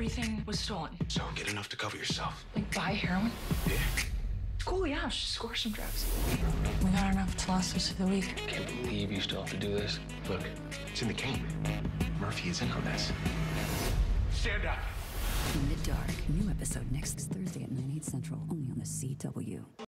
everything was stolen. So get enough to cover yourself. Like buy heroin. Yeah. Cool, yeah, just score some drugs. We got enough to last us for the week. Can't believe you still have to do this. Look, it's in the game. Murphy is in on this. Stand up. In the Dark. New episode next Thursday at 9, 8 central, only on the CW.